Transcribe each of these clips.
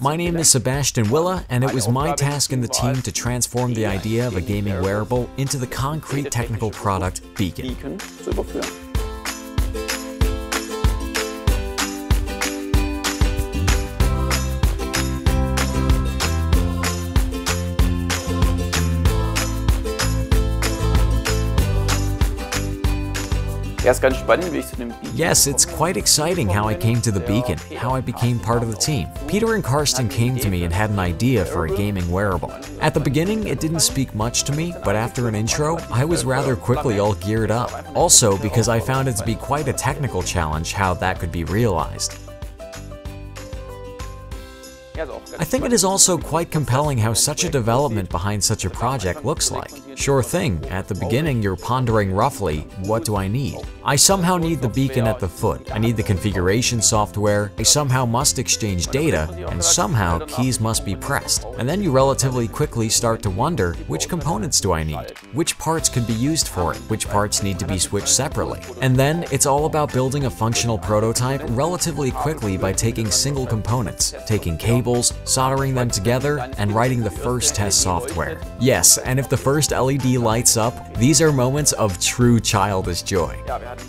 My name is Sebastian Willa, and it was my task in the team to transform the idea of a gaming wearable into the concrete technical product Bcon. Yes, it's quite exciting how I came to the Bcon, how I became part of the team. Peter and Karsten came to me and had an idea for a gaming wearable. At the beginning, it didn't speak much to me, but after an intro, I was rather quickly all geared up. Also, because I found it to be quite a technical challenge how that could be realized. Ja, ist auch ganz I think it is also quite compelling how such a development behind such a project looks like. Sure thing, at the beginning you're pondering roughly, what do I need? I somehow need the Bcon at the foot, I need the configuration software, I somehow must exchange data, and somehow keys must be pressed. And then you relatively quickly start to wonder, which components do I need? Which parts could be used for it? Which parts need to be switched separately? And then it's all about building a functional prototype relatively quickly by taking single components, taking cables, soldering them together, and writing the first test software. Yes, and if the first LED lights up, these are moments of true childish joy.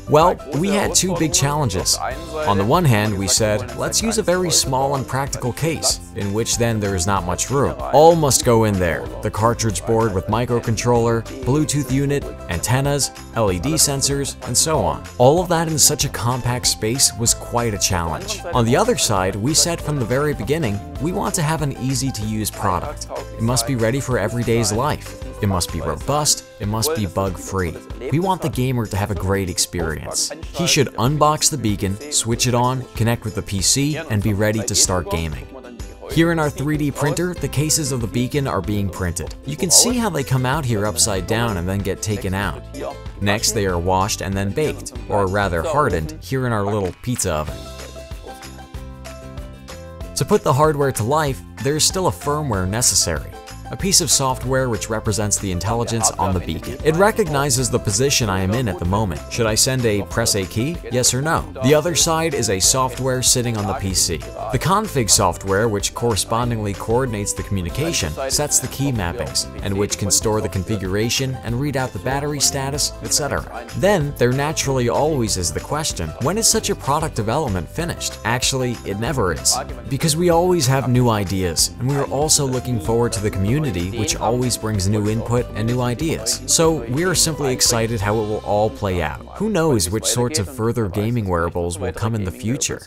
Well, we had two big challenges. On the one hand, we said, let's use a very small and practical case, in which then there is not much room. All must go in there the cartridge board with microcontroller, Bluetooth unit, antennas, LED sensors, and so on. All of that in such a compact space was quite a challenge. On the other side, we said from the very beginning, we want to have an easy to use product. It must be ready for everyday's life. It must be robust, it must be bug free. We want the gamer to have a great experience. He should unbox the Bcon, switch it on, connect with the PC, and be ready to start gaming. Here in our 3D printer, the cases of the Bcon are being printed. You can see how they come out here upside down and then get taken out. Next, they are washed and then baked, or rather hardened, here in our little pizza oven. To put the hardware to life, there is still a firmware necessary. A piece of software which represents the intelligence on the Bcon. It recognizes the position I am in at the moment. Should I send a press a key? Yes or no? The other side is a software sitting on the PC. The config software, which correspondingly coordinates the communication, sets the key mappings, and which can store the configuration and read out the battery status, etc. Then, there naturally always is the question, when is such a product development finished? Actually, it never is. Because we always have new ideas, and we are also looking forward to the community, which always brings new input and new ideas. So, we are simply excited how it will all play out. Who knows which sorts of further gaming wearables will come in the future?